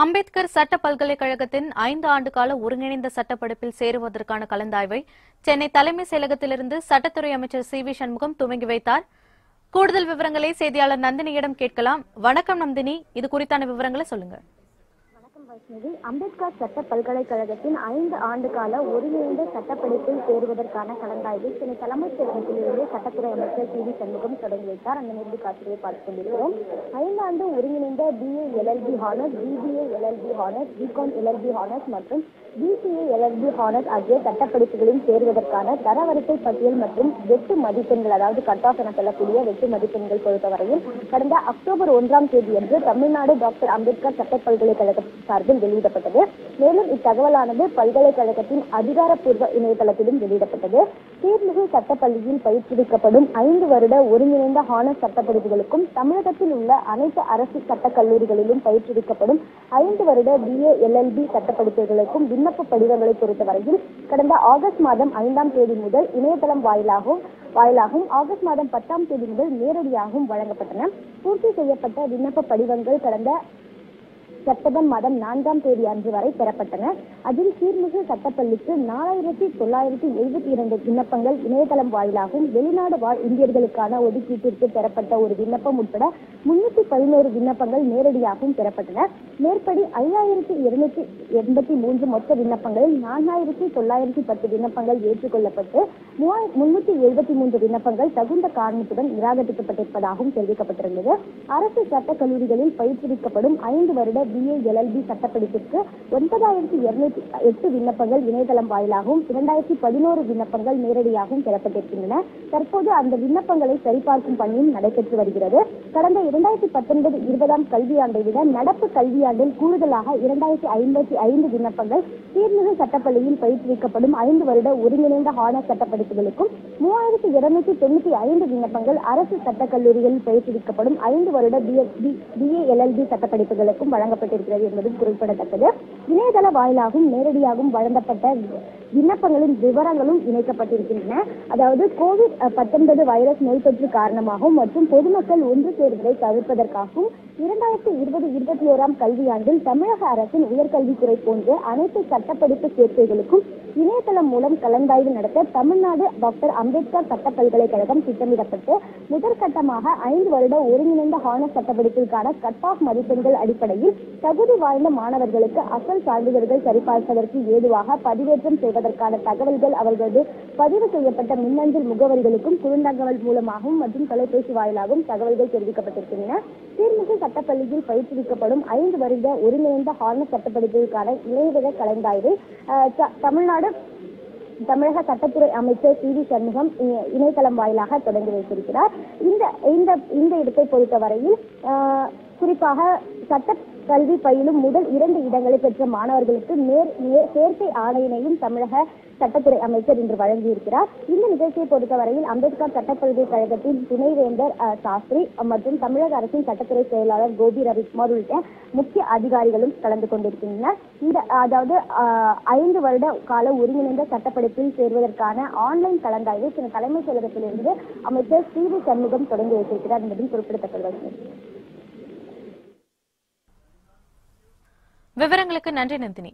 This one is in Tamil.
அம்பேத்கர் சட்ட பல்கலைக்கழகத்தின் ஐந்து ஆண்டுகால ஒருங்கிணைந்த சட்டப்படிப்பில் சேருவதற்கான கலந்தாய்வை சென்னை தலைமை செயலகத்திலிருந்து சட்டத்துறை அமைச்சர் சி வி சண்முகம் துவங்கி வைத்தார். கூடுதல் விவரங்களை செய்தியாளர் நந்தினியிடம் கேட்கலாம். வணக்கம் நந்தினி. இது குறித்தான விவரங்களை சொல்லுங்க வைஷ்ணவி அம்பேத்கர் சட்ட பல்கலைக்கழகத்தின் ஐந்து ஆண்டு கால ஒருங்கிணைந்த சட்டப்படிப்பில் சேருவதற்கான கலந்தாய்வை சென்னை தலைமைச் செயலகத்திலிருந்து சட்டத்துறை அமைச்சர் சி வி சண்முகம் தொடங்கி வைத்தார். அந்த நேரடி காட்சியை பார்த்துக் கொண்டிருக்கிறோம். ஐந்தாண்டு ஒருங்கிணைந்த BA LLB honours BBA LLB honours BCom LLB honours மற்றும் பிசிஏ எல்எல்பி ஹானர்ஸ் ஆகிய சட்டப்படிப்புகளில் சேருவதற்கான தரவரிசை பட்டியல் மற்றும் வெட்டு மதிப்பெண்கள் அதாவது கட் ஆஃப் என சொல்லக்கூடிய வெட்டு மதிப்பெண்கள் பொறுத்தவரையில் கடந்த அக்டோபர் ஒன்றாம் தேதியன்று தமிழ்நாடு டாக்டர் அம்பேத்கர் சட்ட பல்கலைக்கழக சார்பில் வெளியிடப்பட்டது. மேலும் இத்தகவலானது பல்கலைக்கழகத்தின் அதிகாரப்பூர்வ இணையதளத்திலும் வெளியிடப்பட்டது. சீர்மிகு சட்டப்பள்ளியில் பயிற்றுவிக்கப்படும் ஐந்து வருட ஒருங்கிணைந்த ஹானர் சட்டப்படிப்புகளுக்கும் தமிழகத்தில் உள்ள அனைத்து அரசு சட்டக் கல்லூரிகளிலும் பயிற்றுவிக்கப்படும் ஐந்து வருட பிஏ எல்எல்பி சட்டப்படிப்புகளுக்கும் விண்ணப்ப படிவங்களை பொறுத்தவரையில் கடந்த ஆகஸ்ட் மாதம் ஐந்தாம் தேதி முதல் இணையதளம் வாயிலாகவும் வாயிலாகவும் ஆகஸ்ட் மாதம் பத்தாம் தேதி முதல் நேரடியாகவும் வழங்கப்பட்டன. பூர்த்தி செய்யப்பட்ட விண்ணப்ப படிவங்கள் கடந்த செப்டம்பர் மாதம் நான்காம் தேதி அன்று வரை பெறப்பட்டன. அதில் சீர்மிகு சட்டப்பள்ளிக்கு நாலாயிரத்தி தொள்ளாயிரத்தி எழுபத்தி இரண்டு விண்ணப்பங்கள் இணையதளம் வாயிலாகவும் வெளிநாடு வாழ் இந்தியர்களுக்கான ஒதுக்கீட்டிற்கு பெறப்பட்ட ஒரு விண்ணப்பம் உட்பட முன்னூத்தி பதினோரு விண்ணப்பங்கள் நேரடியாகவும் பெறப்பட்டன. மேற்படி ஐயாயிரத்தி இருநூத்தி எண்பத்தி மூன்று மொத்த விண்ணப்பங்களில் நான்காயிரத்தி தொள்ளாயிரத்தி பத்து விண்ணப்பங்கள் ஏற்றுக்கொள்ளப்பட்டு முன்னூத்தி எழுபத்தி மூன்று விண்ணப்பங்கள் தகுந்த காரணத்துடன் நிராகரிக்கப்பட்டிருப்பதாகவும் தெரிவிக்கப்பட்டிருந்தது. அரசு சட்டக் கல்லூரிகளில் பயிற்றுவிக்கப்படும் ஐந்து வருட பிஏ எல்எல்பி சட்டப்படிப்பிற்கு ஒன்பதாயிரத்தி இருநூத்தி எட்டு விண்ணப்பங்கள் இணையதளம் வாயிலாகவும் இரண்டாயிரத்தி பதினோரு விண்ணப்பங்கள் நேரடியாகவும் பெறப்பட்டிருக்கின்றன. தற்போது அந்த விண்ணப்பங்களை சரிபார்க்கும் பணியும் நடைபெற்று வருகிறது. கடந்த இரண்டாயிரத்தி பத்தொன்பது இருபதாம் கல்வியாண்டை விட நடப்பு கல்வியாண்டில் கூடுதலாக இரண்டாயிரத்தி ஐம்பத்தி ஐந்து விண்ணப்பங்கள் சீர்மிகு சட்டப்பள்ளியில் பயிற்றுவிக்கப்படும் ஐந்து வருட ஒருங்கிணைந்த ஹானர் சட்டப்படிப்புகளுக்கும் மூவாயிரத்தி இருநூத்தி தொண்ணூத்தி ஐந்து விண்ணப்பங்கள் அரசு சட்டக்கல்லூரிகளில் பயிற்றுவிக்கப்படும் ஐந்து வருட பிஏ எல்எல்பி சட்டப்படிப்புகளுக்கும் வழங்கப்பட்டிருக்கிறது என்பதும் குறிப்பிடத்தக்கது. இணையதள வாயிலாகவும் நேரடியாகவும் வழங்கப்பட்ட விண்ணப்பங்களின் விவரங்களும் இணைக்கப்பட்டிருக்கின்றன. அதாவது கோவிட் பத்தொன்பது வைரஸ் நோய் தொற்று காரணமாகவும் மற்றும் பொதுமக்கள் ஒன்று சேர்வதை தவிர்ப்பதற்காகவும் இரண்டாயிரத்தி இருபது இருபத்தி ஓராம் கல்வியாண்டில் தமிழக அரசின் உயர்கல்வித்துறை போன்ற அனைத்து சட்டப்படிப்பு சேர்க்கைகளுக்கும் இணையதளம் மூலம் கலந்தாய்வு நடத்த தமிழ்நாடு டாக்டர் அம்பேத்கர் சட்ட பல்கலைக்கழகம் திட்டமிடப்பட்டு முதற்கட்டமாக ஐந்து வருட ஒருங்கிணைந்த ஹானர் சட்டப்படிப்பிற்கான கட் ஆஃப் மதிப்பெண்கள் அடிப்படையில் தகுதி வாய்ந்த மாணவர்களுக்கு அசல் சான்றிதழ்கள் சரிபார்ப்பதற்கு ஏதுவாக பதிவேற்றம் செய்வது என்பதற்கான தகவல்கள் அவர்களது பதிவு செய்யப்பட்ட மின்னஞ்சல் முகவரிகளுக்கும் குறுந்தகவல் மூலமாகவும் மற்றும் தொலைபேசி வாயிலாகவும் தகவல்கள் தெரிவிக்கப்பட்டிருக்கின்றன. சீர்மிகு சட்டப்பள்ளியில் பயிற்றுவிக்கப்படும் ஐந்து வருட ஒருங்கிணைந்த ஹார்னஸ் சட்டப்படிப்பிற்கான இணையதள கலந்தாய்வு தமிழ்நாடு தமிழக சட்டத்துறை அமைச்சர் சி வி சண்முகம் இ- இணையதளம் வாயிலாக தொடங்கி வைத்திருக்கிறார். இந்த இந்த இந்த இடத்தை பொறுத்தவரையில் ஆஹ், குறிப்பாக சட்ட கல்வி பயிலும் முதல் இரண்டு இடங்களை பெற்ற மாணவர்களுக்கு நேர் சேர்க்கை ஆணையினையும் தமிழக சட்டத்துறை அமைச்சர் இன்று வழங்கியிருக்கிறார். இந்த நிகழ்ச்சியை பொறுத்தவரையில் அம்பேத்கர் சட்டப் பல்கலைக்கழகத்தின் துணைவேந்தர் சாஸ்திரி மற்றும் தமிழக அரசின் சட்டத்துறை செயலாளர் கோபி ரவிக்குமார் உள்ளிட்ட முக்கிய அதிகாரிகளும் கலந்து கொண்டிருக்கின்றனர். இந்த அதாவது ஐந்து வருட கால ஒருங்கிணைந்த சட்டப்படிப்பில் சேர்வதற்கான ஆன்லைன் கலந்தாய்வை சென்னை தலைமைச் செயலகத்திலிருந்து அமைச்சர் சி வி சண்முகம் தொடங்கி வைத்திருக்கிறார் என்பதும் குறிப்பிடத்தக்கது. விவரங்களுக்கு நன்றி நந்தினி.